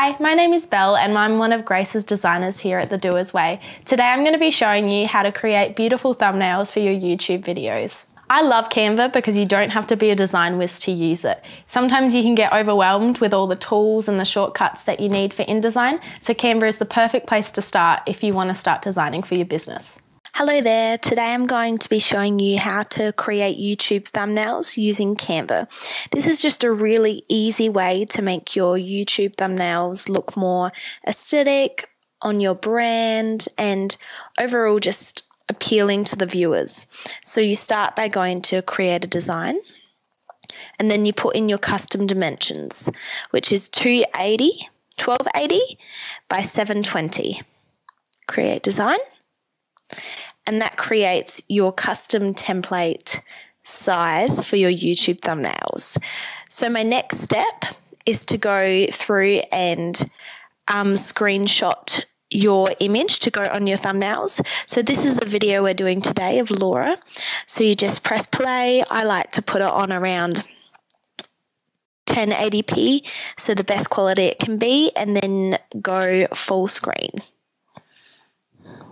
Hi, my name is Belle and I'm one of Grace's designers here at The Doers Way. Today I'm going to be showing you how to create beautiful thumbnails for your YouTube videos. I love Canva because you don't have to be a design whiz to use it. Sometimes you can get overwhelmed with all the tools and the shortcuts that you need for InDesign, so Canva is the perfect place to start if you want to start designing for your business. Hello there. Today I'm going to be showing you how to create YouTube thumbnails using Canva. This is just a really easy way to make your YouTube thumbnails look more aesthetic on your brand and overall just appealing to the viewers. So you start by going to create a design and then you put in your custom dimensions, which is 280, 1280 by 720. Create design and that creates your custom template size for your YouTube thumbnails. So my next step is to go through and um, screenshot your image to go on your thumbnails. So this is the video we're doing today of Laura. So you just press play. I like to put it on around 1080p, so the best quality it can be, and then go full screen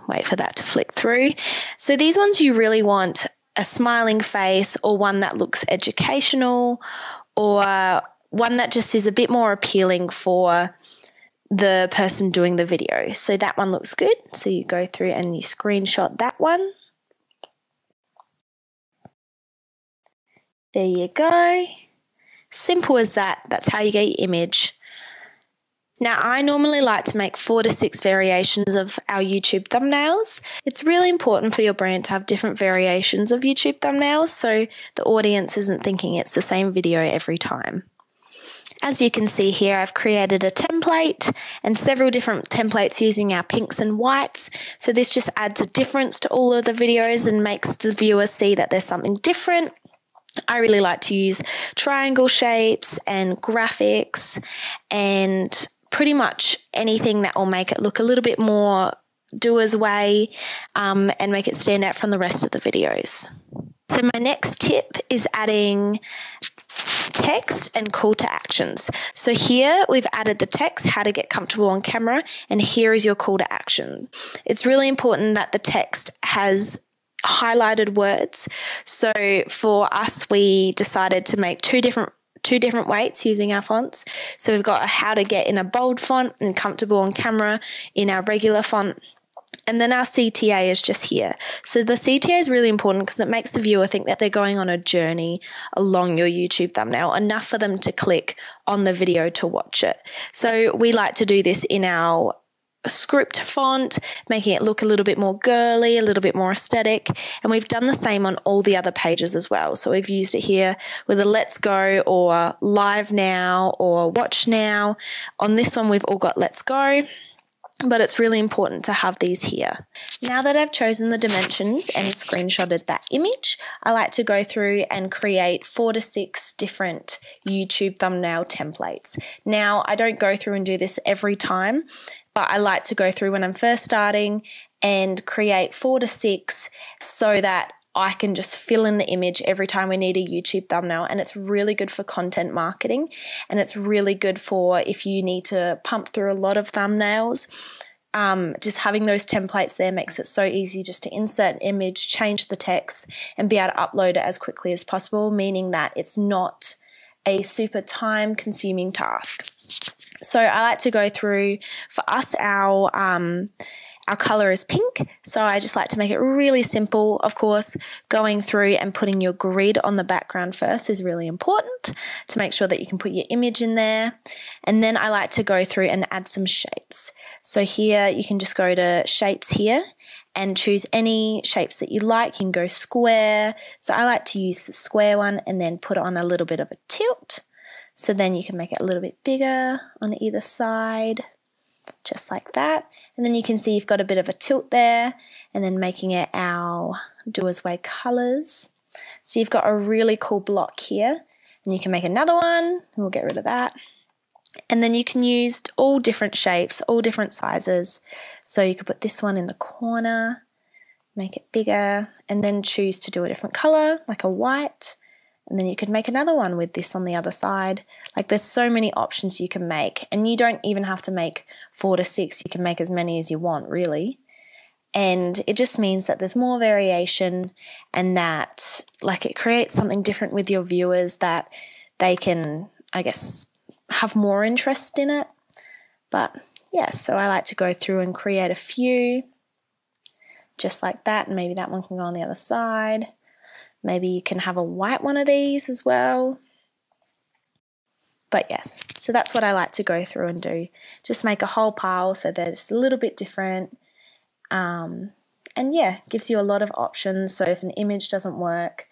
wait for that to flick through. So these ones you really want a smiling face or one that looks educational or one that just is a bit more appealing for the person doing the video. So that one looks good. So you go through and you screenshot that one. There you go. Simple as that. That's how you get your image. Now, I normally like to make four to six variations of our YouTube thumbnails. It's really important for your brand to have different variations of YouTube thumbnails so the audience isn't thinking it's the same video every time. As you can see here, I've created a template and several different templates using our pinks and whites. So this just adds a difference to all of the videos and makes the viewer see that there's something different. I really like to use triangle shapes and graphics and pretty much anything that will make it look a little bit more doer's way um, and make it stand out from the rest of the videos. So my next tip is adding text and call to actions. So here we've added the text, how to get comfortable on camera, and here is your call to action. It's really important that the text has highlighted words. So for us, we decided to make two different two different weights using our fonts. So we've got a how to get in a bold font and comfortable on camera in our regular font. And then our CTA is just here. So the CTA is really important because it makes the viewer think that they're going on a journey along your YouTube thumbnail, enough for them to click on the video to watch it. So we like to do this in our script font, making it look a little bit more girly, a little bit more aesthetic. And we've done the same on all the other pages as well. So we've used it here with a let's go or live now or watch now. On this one, we've all got let's go but it's really important to have these here. Now that I've chosen the dimensions and screenshotted that image, I like to go through and create four to six different YouTube thumbnail templates. Now, I don't go through and do this every time, but I like to go through when I'm first starting and create four to six so that I can just fill in the image every time we need a YouTube thumbnail. And it's really good for content marketing. And it's really good for if you need to pump through a lot of thumbnails. Um, just having those templates there makes it so easy just to insert an image, change the text, and be able to upload it as quickly as possible, meaning that it's not a super time consuming task. So I like to go through for us our um, our color is pink, so I just like to make it really simple. Of course, going through and putting your grid on the background first is really important to make sure that you can put your image in there. And then I like to go through and add some shapes. So here you can just go to shapes here and choose any shapes that you like. You can go square. So I like to use the square one and then put on a little bit of a tilt. So then you can make it a little bit bigger on either side just like that. And then you can see you've got a bit of a tilt there and then making it our Doers Way colors. So you've got a really cool block here and you can make another one and we'll get rid of that. And then you can use all different shapes, all different sizes. So you could put this one in the corner, make it bigger, and then choose to do a different color, like a white, And then you could make another one with this on the other side. Like there's so many options you can make. And you don't even have to make four to six. You can make as many as you want, really. And it just means that there's more variation and that like it creates something different with your viewers that they can, I guess, have more interest in it. But yeah, so I like to go through and create a few just like that. And maybe that one can go on the other side. Maybe you can have a white one of these as well. But yes, so that's what I like to go through and do. Just make a whole pile so they're just a little bit different. Um, and yeah, gives you a lot of options. So if an image doesn't work,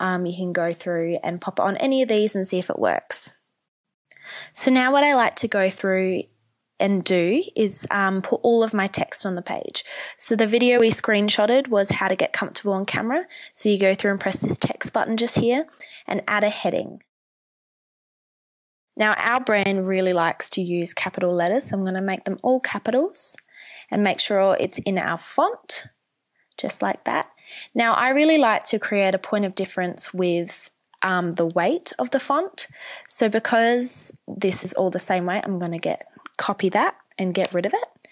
um, you can go through and pop it on any of these and see if it works. So now what I like to go through and do is um, put all of my text on the page. So the video we screenshotted was how to get comfortable on camera. So you go through and press this text button just here and add a heading. Now our brand really likes to use capital letters. So I'm going to make them all capitals and make sure it's in our font, just like that. Now I really like to create a point of difference with um, the weight of the font. So because this is all the same weight, I'm going to get copy that and get rid of it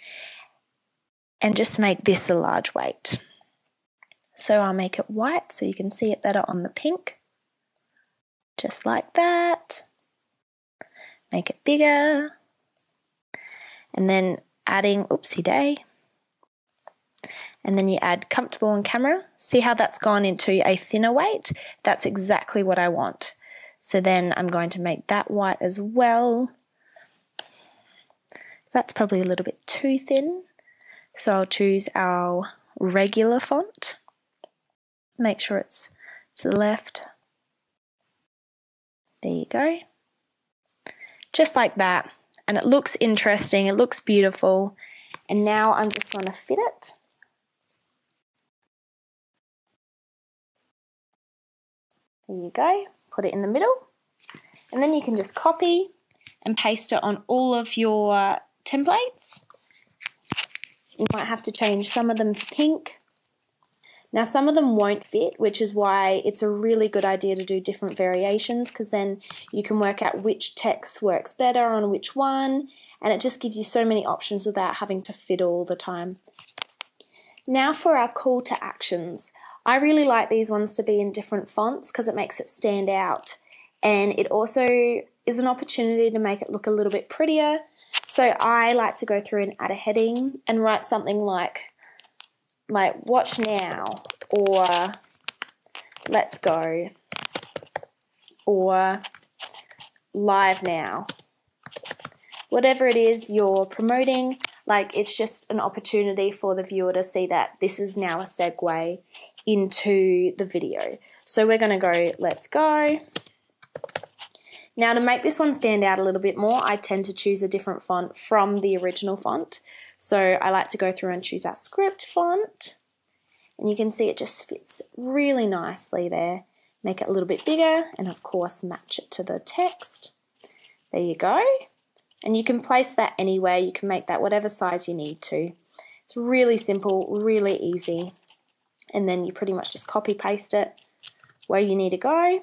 and just make this a large weight. So I'll make it white so you can see it better on the pink. Just like that. Make it bigger. And then adding, oopsie day. And then you add comfortable on camera. See how that's gone into a thinner weight? That's exactly what I want. So then I'm going to make that white as well. That's probably a little bit too thin. So I'll choose our regular font. Make sure it's to the left. There you go. Just like that. And it looks interesting, it looks beautiful. And now I'm just going to fit it. There you go. Put it in the middle. And then you can just copy and paste it on all of your templates. You might have to change some of them to pink. Now, some of them won't fit, which is why it's a really good idea to do different variations because then you can work out which text works better on which one, and it just gives you so many options without having to fit all the time. Now, for our call to actions. I really like these ones to be in different fonts because it makes it stand out, and it also is an opportunity to make it look a little bit prettier so I like to go through and add a heading and write something like like watch now or let's go or live now. Whatever it is you're promoting, like it's just an opportunity for the viewer to see that this is now a segue into the video. So we're going to go let's go now to make this one stand out a little bit more, I tend to choose a different font from the original font. So I like to go through and choose our script font. And you can see it just fits really nicely there. Make it a little bit bigger and of course match it to the text. There you go. And you can place that anywhere. You can make that whatever size you need to. It's really simple, really easy. And then you pretty much just copy paste it where you need to go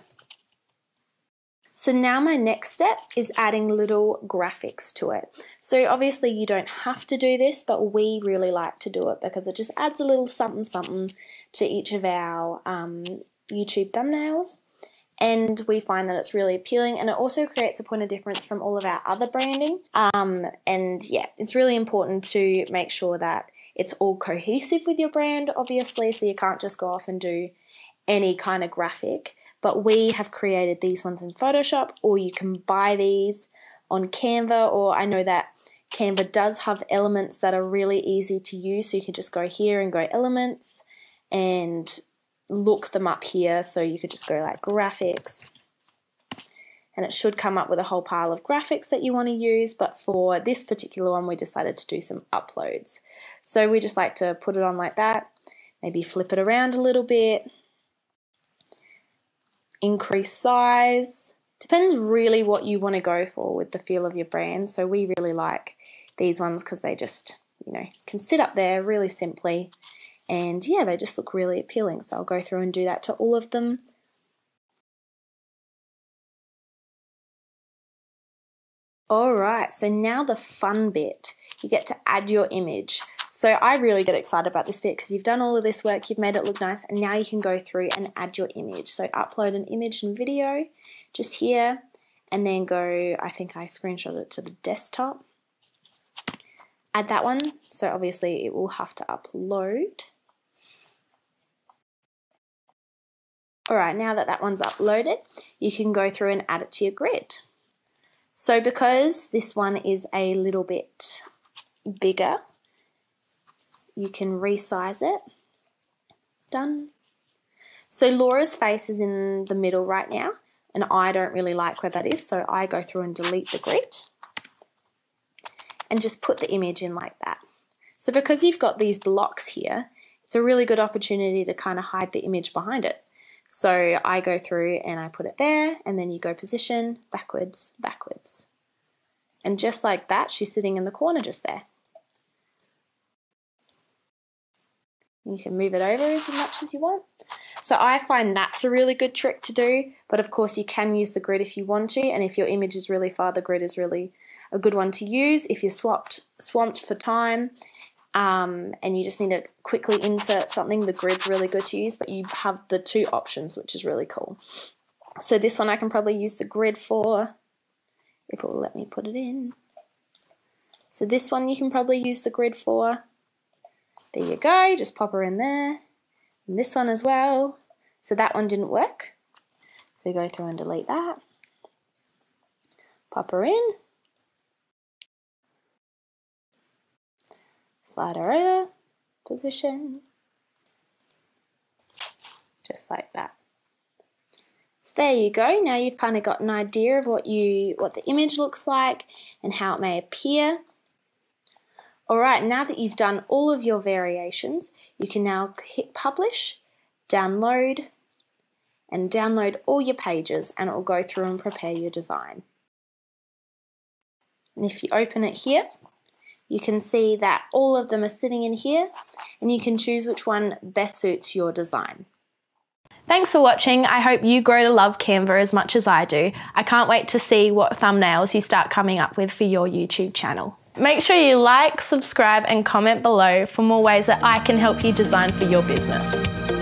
so now my next step is adding little graphics to it. So obviously you don't have to do this, but we really like to do it because it just adds a little something something to each of our um, YouTube thumbnails. And we find that it's really appealing and it also creates a point of difference from all of our other branding. Um, and yeah, it's really important to make sure that it's all cohesive with your brand, obviously, so you can't just go off and do any kind of graphic but we have created these ones in Photoshop, or you can buy these on Canva, or I know that Canva does have elements that are really easy to use, so you can just go here and go elements and look them up here. So you could just go like graphics, and it should come up with a whole pile of graphics that you want to use. But for this particular one, we decided to do some uploads. So we just like to put it on like that, maybe flip it around a little bit increase size. Depends really what you want to go for with the feel of your brand. So we really like these ones because they just, you know, can sit up there really simply. And yeah, they just look really appealing. So I'll go through and do that to all of them. All right, so now the fun bit. You get to add your image. So I really get excited about this bit because you've done all of this work, you've made it look nice, and now you can go through and add your image. So upload an image and video just here, and then go, I think I screenshot it to the desktop. Add that one, so obviously it will have to upload. All right, now that that one's uploaded, you can go through and add it to your grid. So because this one is a little bit bigger, you can resize it. Done. So Laura's face is in the middle right now, and I don't really like where that is, so I go through and delete the grid and just put the image in like that. So because you've got these blocks here, it's a really good opportunity to kind of hide the image behind it. So I go through and I put it there, and then you go position, backwards, backwards. And just like that, she's sitting in the corner just there. You can move it over as much as you want. So I find that's a really good trick to do, but of course you can use the grid if you want to, and if your image is really far, the grid is really a good one to use. If you're swapped, swamped for time um, and you just need to quickly insert something, the grid's really good to use, but you have the two options, which is really cool. So this one I can probably use the grid for, if it will let me put it in. So this one you can probably use the grid for. There you go, just pop her in there. And this one as well. So that one didn't work. So go through and delete that. Pop her in. Slide her over, position, just like that. So there you go. Now you've kind of got an idea of what you what the image looks like and how it may appear. All right, now that you've done all of your variations, you can now hit publish, download, and download all your pages and it will go through and prepare your design. And if you open it here, you can see that all of them are sitting in here and you can choose which one best suits your design. Thanks for watching. I hope you grow to love Canva as much as I do. I can't wait to see what thumbnails you start coming up with for your YouTube channel. Make sure you like, subscribe and comment below for more ways that I can help you design for your business.